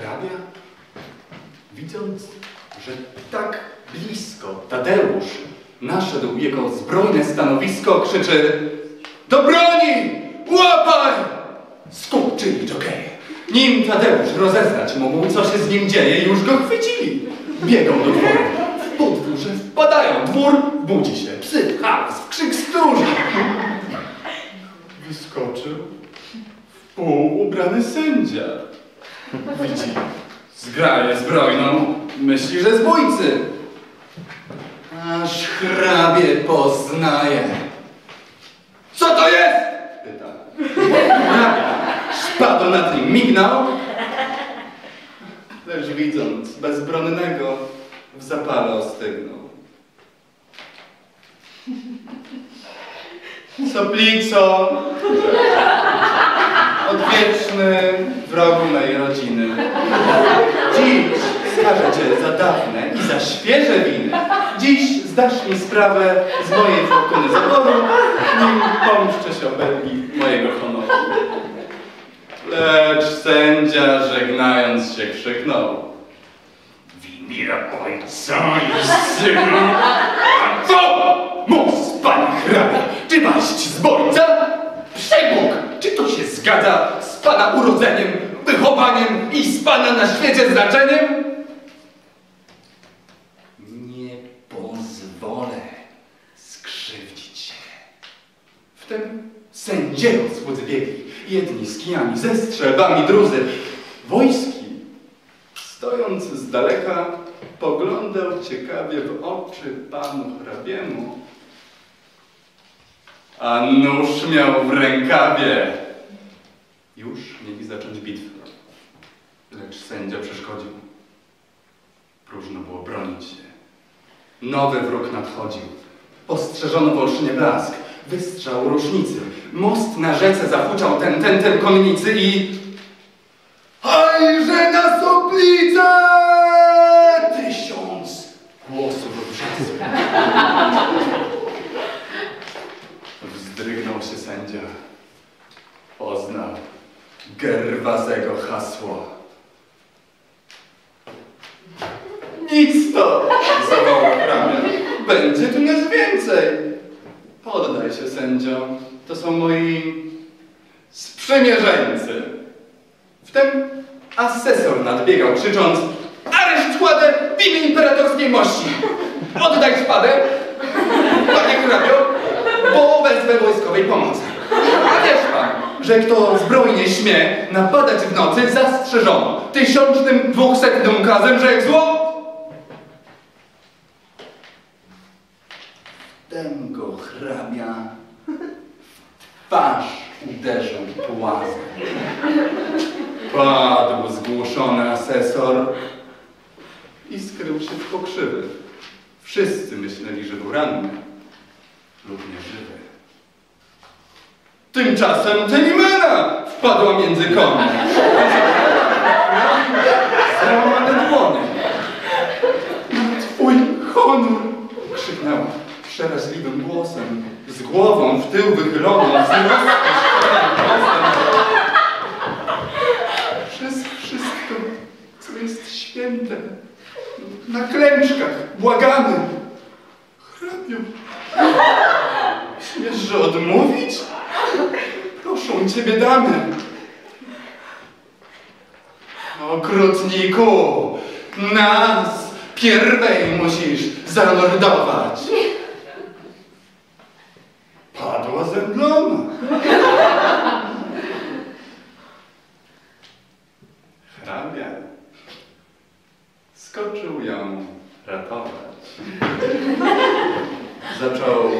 Hrabia, widząc, że tak blisko Tadeusz naszedł jego zbrojne stanowisko, krzyczy Do broni! Łapaj! Skupczyli jokeje. Nim Tadeusz rozeznać mógł, co się z nim dzieje, już go chwycili. Biegał do dworu. W podwórze wpadają. Dwór budzi się. Psy, hałas, krzyk stróży. Wyskoczył w pół ubrany sędzia. Widzi zgraję zbrojną, myśli, że zbójcy. Aż hrabie poznaje. Co to jest? Pyta. Szpadą nad nim mignął, lecz widząc bezbronnego w zapale ostygnął. Soplico, odwieczny wrogu mej rodziny. Dziś skażę cię za dawne i za świeże winy. Dziś zdasz mi sprawę z mojej fortuny zawodu, nim pomszczę się obelgi mojego honoru. Lecz sędzia żegnając się krzyknął. Imię Ojca i Syna, a co? Mus, panie hrabie, czy paść zbójca? Przebóg, czy to się zgadza z pana urodzeniem, wychowaniem i z pana na świecie znaczeniem? Nie pozwolę skrzywdzić się. Wtem sędzieją słudzy biegli, jedni z kijami, ze strzelbami druzy. Wojski, stojąc z daleka, poglądał ciekawie w oczy panu hrabiemu, a nóż miał w rękawie. Już mieli zacząć bitwę, lecz sędzia przeszkodził. Próżno było bronić się. Nowy wróg nadchodził. Postrzeżono w olszynie blask, wystrzał różnicy. Most na rzece zahuczał ten, ten, ten konnicy i... Hajże na soplicę! Tysiąc głosów wrzasł. Wzdrygnął się sędzia. Poznał gerwazego hasło. Nic to! zawołał hrabia. Będzie tu nas więcej. Poddaj się, sędzio. To są moi sprzymierzeńcy. Wtem asesor nadbiegał, krzycząc Areszt kładę w imię imperatorskiej mości! Oddaj szpadę, panie hrabio, bo wezmę wojskowej pomocy. Że kto zbrojnie śmie napadać w nocy, zastrzeżono tysiącznym dwusetnym ukazem, że jak zło... Wtem go hrabia w twarz uderzył płazem. Padł zgłuszony asesor i skrył się w pokrzywy. Wszyscy myśleli, że był ranny Tymczasem Telimena wpadła między konie. Załamane dłonie. Na twój honor! Krzyknęła przeraźliwym głosem, z głową w tył wychyloną, z. Przez wszystko, co jest święte, na klęczkach błagamy. Hrabiu, śmiesz, że odmówić? Proszę ciebie damy. Okrutniku, nas pierwej musisz zamordować. Padła zemdlona. Hrabia skoczył ją ratować. Zaczął